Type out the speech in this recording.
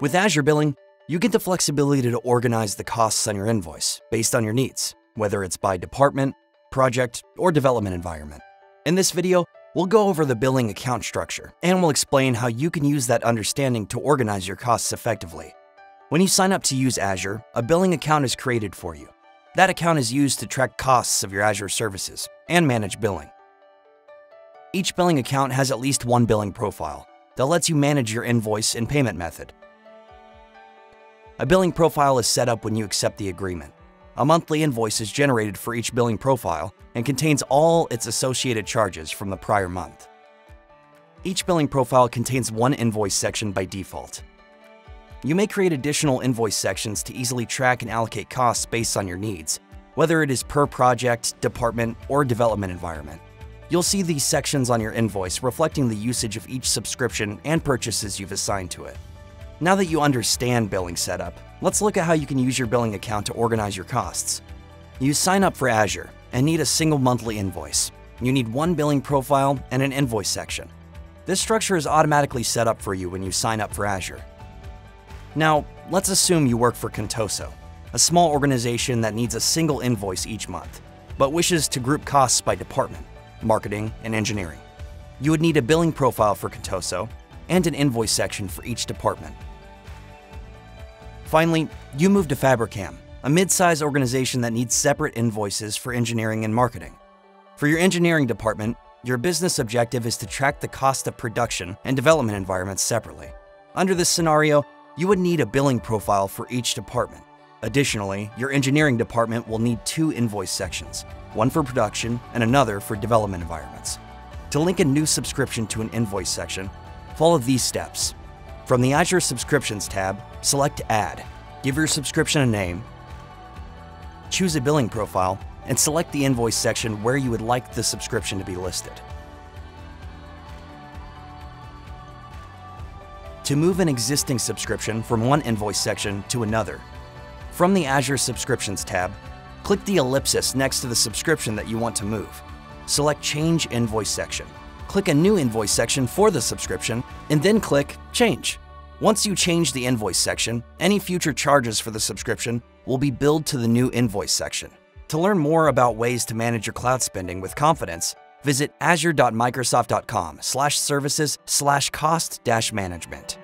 With Azure Billing, you get the flexibility to organize the costs on your invoice based on your needs, whether it's by department, project, or development environment. In this video, we'll go over the billing account structure, and we'll explain how you can use that understanding to organize your costs effectively. When you sign up to use Azure, a billing account is created for you. That account is used to track costs of your Azure services and manage billing. Each billing account has at least one billing profile that lets you manage your invoice and payment method. A billing profile is set up when you accept the agreement. A monthly invoice is generated for each billing profile and contains all its associated charges from the prior month. Each billing profile contains one invoice section by default. You may create additional invoice sections to easily track and allocate costs based on your needs, whether it is per project, department, or development environment. You'll see these sections on your invoice reflecting the usage of each subscription and purchases you've assigned to it. Now that you understand billing setup, let's look at how you can use your billing account to organize your costs. You sign up for Azure and need a single monthly invoice. You need one billing profile and an invoice section. This structure is automatically set up for you when you sign up for Azure. Now, let's assume you work for Contoso, a small organization that needs a single invoice each month, but wishes to group costs by department, marketing, and engineering. You would need a billing profile for Contoso and an invoice section for each department. Finally, you move to Fabrikam, a mid-size organization that needs separate invoices for engineering and marketing. For your engineering department, your business objective is to track the cost of production and development environments separately. Under this scenario, you would need a billing profile for each department. Additionally, your engineering department will need two invoice sections, one for production and another for development environments. To link a new subscription to an invoice section, follow these steps. From the Azure Subscriptions tab, select Add. Give your subscription a name, choose a billing profile, and select the invoice section where you would like the subscription to be listed. to move an existing subscription from one invoice section to another. From the Azure Subscriptions tab, click the ellipsis next to the subscription that you want to move. Select Change Invoice Section. Click a new invoice section for the subscription, and then click Change. Once you change the invoice section, any future charges for the subscription will be billed to the new invoice section. To learn more about ways to manage your cloud spending with confidence, visit azure.microsoft.com slash services slash cost dash management.